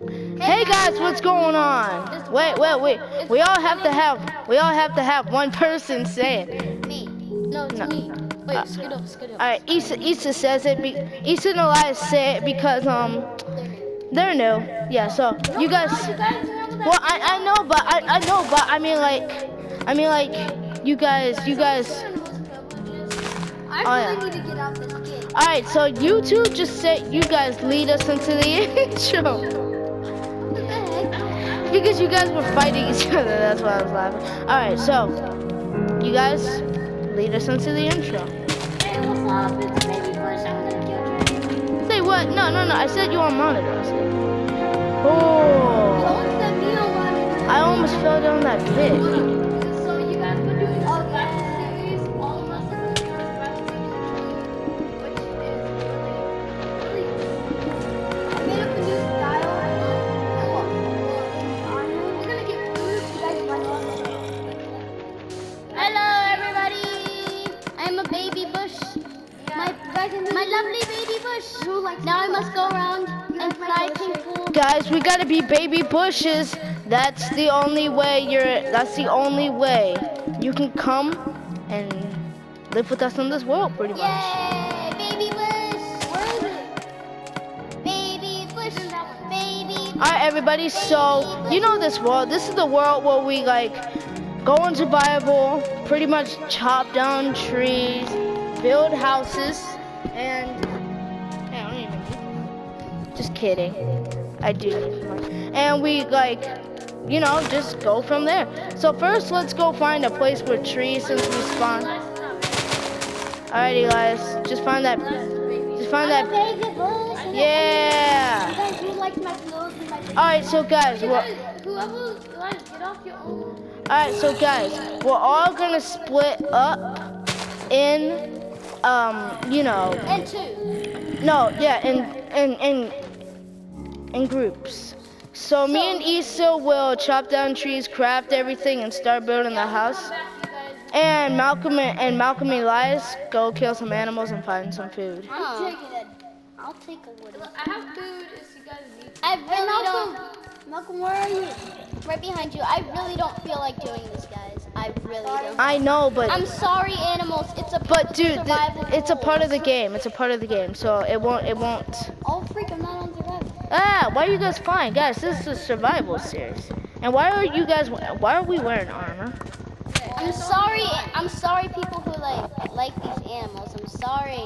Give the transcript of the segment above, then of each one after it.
Hey guys, what's going on? Wait, wait, wait. We all have to have we all have to have one person say it. Me. No, it's No. me. Wait, Uh, scoot up, scoot up. All right, Issa Issa says it. Be, Issa and Elias say it because um they're new. Yeah, so you guys. Well, I I know, but I I know, but I mean like I mean like you guys you guys. I Oh, really yeah. need to get out this kid. All right, so you two just say you guys lead us into the intro. What the heck? Because you guys were fighting each other, that's why I was laughing. Alright, so you guys lead us into the intro. Hey, what's up? It's Baby Bush. I'm gonna kill you. Say what? No, no, no. I said you on monitor. I said- Oh, Someone said me on monitor. I almost fell down that pit. Baby bush. Now I must go around and fly pink pool. Guys, we gotta be baby bushes. That's the only way you're. That's the only way you can come and live with us in this world, pretty much. Yay! Baby bush! Where is it? Baby bush! Baby All right, everybody. So you know this world. This is the world where we like go into survival, pretty much chop down trees, build houses, and kidding. I do. need some money. And we like, you know, just go from there. So first, let's go find a place with trees since we spawn. Alrighty, guys. Just find that. Just find that. Yeah. You guys, who likes my clothes and my All right, so guys, we're, Whoever likes, get off your own. all right, so guys, we're all gonna split up in, um, you know, And two. no, yeah, in in in in groups. So me and Issa will chop down trees, craft everything, and start building the house. And Malcolm and, and Malcolm and Elias go kill some animals and find some food. I'm taking it. I'll take a wood. I have food if you guys need. I really don't. Malcolm, where are you? Right behind you. I really don't feel like doing this, guys. I really don't. I know, but I'm sorry, animals. It's a but dude, survival it's a part of the game. It's a part of the game, so it won't it won't. Oh freak! I'm not on survival. Ah, why are you guys flying? Guys, this is a survival series. And why are you guys, why are we wearing armor? I'm sorry. I'm sorry, people who like like these animals. I'm sorry.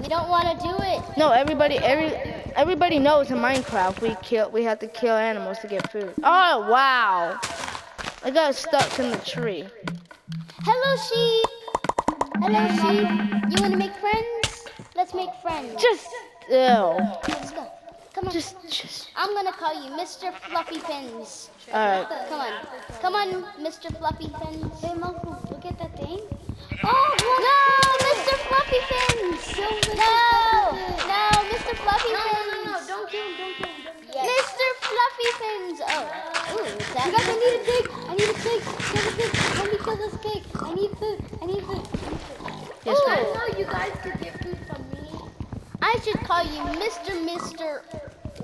We don't want to do it. No, everybody, every, everybody knows in Minecraft we kill, we have to kill animals to get food. Oh, wow. I got stuck in the tree. Hello, sheep. Hello, sheep. You want to make friends? Let's make friends. Just, ew. Let's go. Come on. Just, just, I'm gonna call you Mr. Fluffy Fins. alright. Come on. Come on, Mr. Fluffy Fins. Hey, Malcolm, look at that thing. Oh, no, Mr. Fluffy Fins. No, no, Mr. Fluffy Fins. No, no, no, don't kill him, don't kill him. Don't kill him. Mr. Fluffy Fins. Oh, ooh, is that? You guys, I need a pig. I need a pig. Kill the pig. Let me kill this pig. I need food. I need food. Yes, Ooh. I know you guys could get food from me. I should call you Mr. Mr.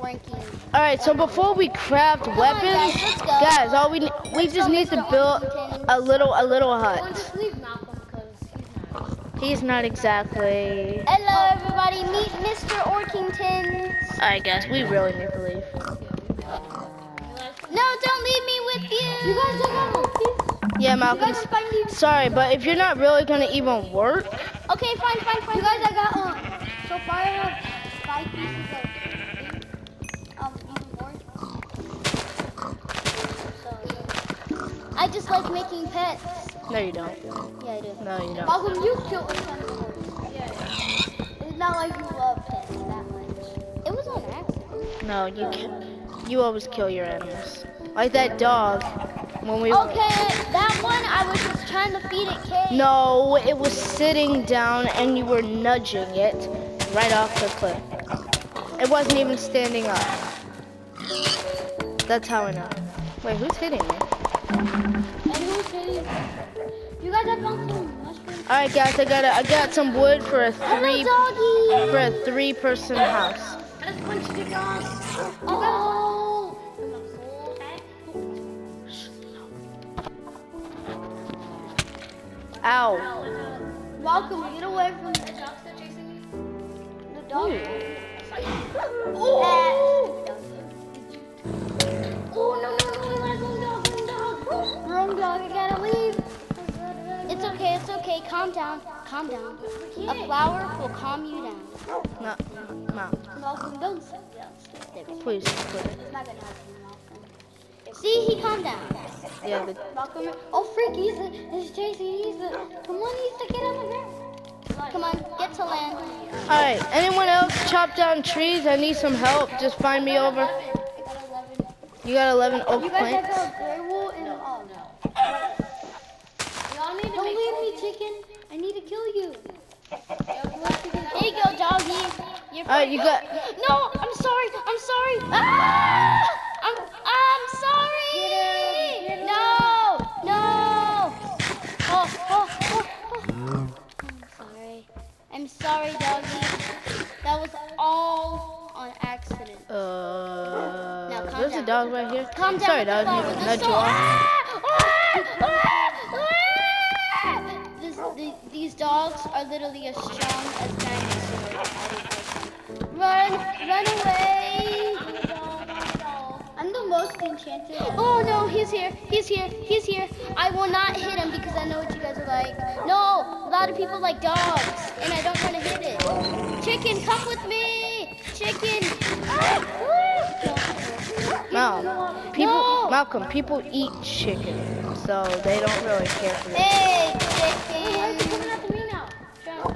Ranking. Alright, so before we craft on, weapons, guys, guys, all we, ne- we just need to build a little, a little hut. just leave Malcolm because he's not. Exactly, Hello, everybody. Meet Mr. Orkington. alright guys, we really need to leave. No, don't leave me with you. You guys don't have one Yeah, You Malcolm, guys are finding. sorry, but if you're not really gonna even work, Okay, fine, fine, fine. You guys, I got um. So far, I have five pieces of um even more. So, I just like making pets. no you don't. Yeah, I do. No you don't. Malcolm, you killed one Yeah, yeah. It's not like you love pets that much. It was on accident. No, you can You always kill your animals. Like that dog. When we. Okay, that one I was just trying to feed it cake. No, it was sitting down and you were nudging it right off the cliff. It wasn't even standing up. That's how I know. Wait, who's hitting me? You guys have Alright guys, I got a, I got some wood for a three oh, for a three person house. Oh. Ow. Welcome. get away from the dogs that are chasing me. The dog. Okay. Calm down. Calm down. A flower will calm you down. No, no, Malcolm, don't sit down. There we go. please. please. It's not gonna happen, See, he calmed down. Yeah, the, Malcolm, oh freak, he's a, he's chasing, he's a, come on, he's to get on the ground. Come on, get to land. all right. Anyone else chop down trees? I need some help. Just find me over. I got 11. You got 11 oak You guys planks. have a gray wool and oh no. Y'all need to Don't make leave me, chicken. I need to kill you. Here you go, doggy. You're All right, you got. No, I'm sorry. I'm sorry. Ah! I'm I'm sorry. No, no. Oh, oh, oh, oh. I'm sorry. I'm sorry, doggy. That was all on accident. Uh, Now calm there's a dog right here. Calm down. Sorry, dog. Calm You down. nudge you So- off. Ah! The, these dogs are literally as strong as dinosaurs. Run! Run away! I'm the most enchanted. Oh no, he's here. He's here. He's here. I will not hit him because I know what you guys are like. No, a lot of people like dogs, and I don't want to hit it. Chicken, come with me. Chicken. Ah! No, people, No. Malcolm, people eat chicken, so they don't really care for it. Hey, Why is he coming after me now?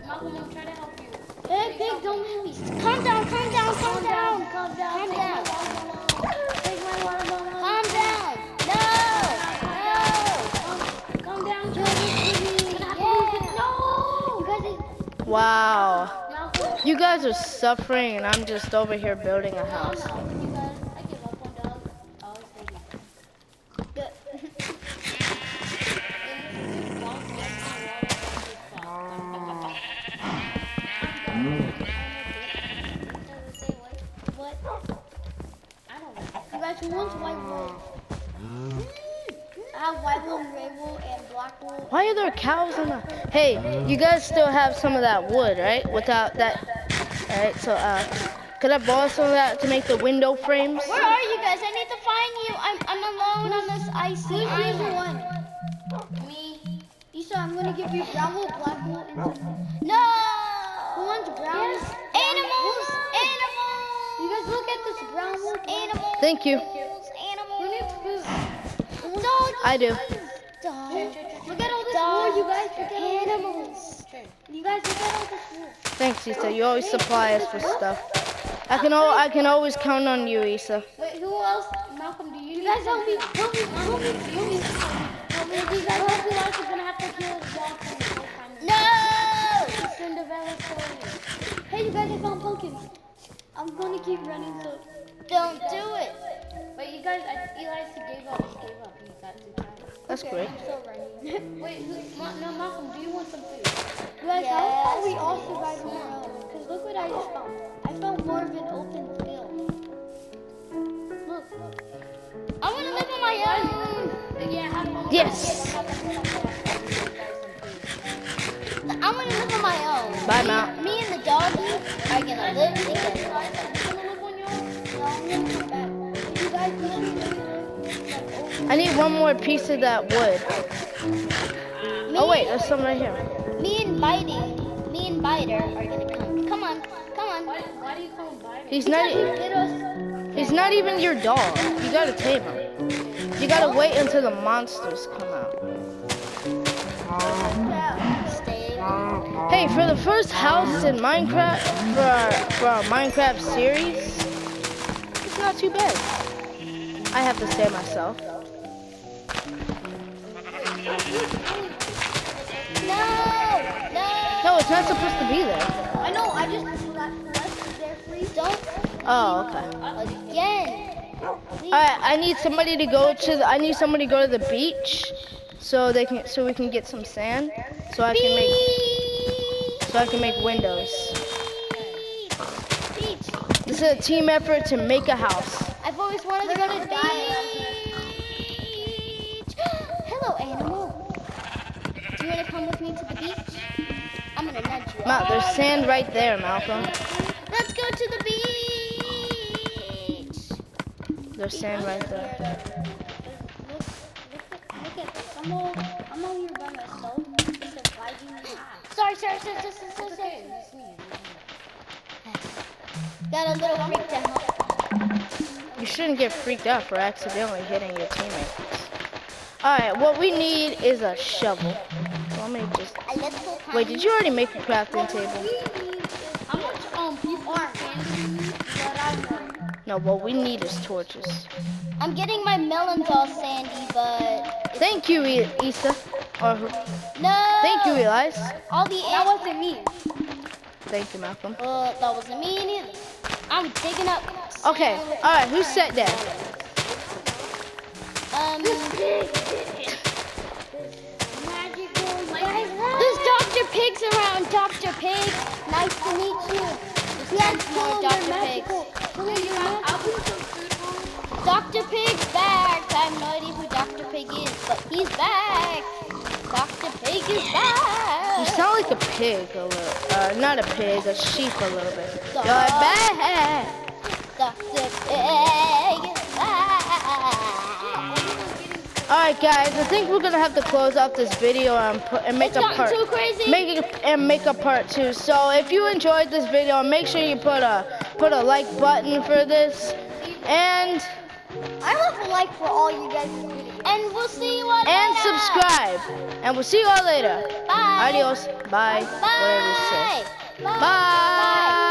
Malcolm, I'm trying to help you. Hey, pig, don't hit me. Calm down, calm down, calm down. Calm down. Calm down. Take my watermelon. Calm down. No. No. Calm down, Joey, Joey. Yeah. No. You guys are Wow, you guys are suffering, and I'm just over here building a house. Guys, who wants white wool? I have white wool, gray wool, and black wool. Why are there cows in the? Hey, you guys still have some of that wood, right? Without that, all right. So, uh, could I borrow some of that to make the window frames? Where are you guys? I need to find you. I'm I'm alone on this icy island. Me. Issa, I'm gonna give you brown wool, black wool, and some. No. Who wants brown? Animals. Animals. You guys look at this brown wool. Animals. Thank you. Animals. Who needs food? Dogs. I do. Dogs. Look at all this wool, you guys. Look at animals. You guys look at all this wool. Thanks, Issa. You always supply us with stuff. I can al- I can always count on you, Issa. Wait, who else? Malcolm, do you You guys help me. Help me. Help me. Help me. Help me. You guys help me out. You're gonna have to kill the dog from the whole time. No. Cinderella story. Hey, you guys, I found pumpkins. I'm gonna keep running, so don't do it. But you guys, I, Eli gave up. He gave up. He got too tired. That's great. I'm still running. Wait, who, Ma, no, Malcolm, do you want some food? You guys, how can we all survive on our own? Because look what I just found. I found more of an open field. Look. I want to live on my own. Yeah, have fun. Yes. I want to live on my own. Bye, me, Mount. Me and the doggy are gonna live together. You wanna live on your own? No, I'm gonna come back. You guys push me, let me live, like, over. I need one more piece of that wood. Me, Oh wait, there's some right here. Me and Biting, me and Biter are gonna come. Come on, come on. Why, why do you call him Biden? He's not. He. He's not even your dog. You gotta tame him. You gotta wait until the monsters come out. Hey, for the first house in Minecraft, for our, for our Minecraft series, it's not too bad. I have to say myself. No, no. No, it's not supposed to be there. I know. I just left there free. Don't Oh, okay. again. Alright, I need somebody to go to the, I need somebody to go to the beach so they can so we can get some sand so I can make so I can make windows. Beach. This is a team effort to make a house. I've always wanted to go to the beach. Hello, animal. Do you want to come with me to the beach? I'm gonna nudge you. Matt, there's sand right there, Malcolm. Let's go to the beach. There's sand right there. Look, look, at, look at. I'm all, I'm all here by myself. Sorry, sorry, sorry, sorry, sorry, sorry. Got a little freaked out. You shouldn't get freaked out for accidentally hitting your teammates. Alright, what we need is a shovel. Let me just... Wait, did you already make a crafting table? How much um people are handy that I know? No, what we need is torches. I'm getting my melons all sandy, but Thank you, Issa. Or, no. thank you, Elias. All the That wasn't me. Thank you, Malcolm. Uh, that wasn't me neither. I'm digging up. Okay, alright, who said that? Um, Magical guys, there's Dr. Pigs around. Dr. Pig, nice to meet you. Yes, more Dr. Pigs. I'll put some food on. Dr. Pig's back. I have no idea who Dr. Pig is, but he's back. Dr. Pig is You sound like a pig a little. Uh, not a pig, a sheep a little bit. You're back. Dr. Pig is back. Alright, guys, I think we're gonna have to close off this video and put and make It's a part. too crazy. Make it and make a part two. So if you enjoyed this video, make sure you put a put a like button for this, and I love a like for all you guys'. And we'll see you all and later. subscribe. And we'll see you all later. Bye. Adios. Bye. You say. Bye. Bye.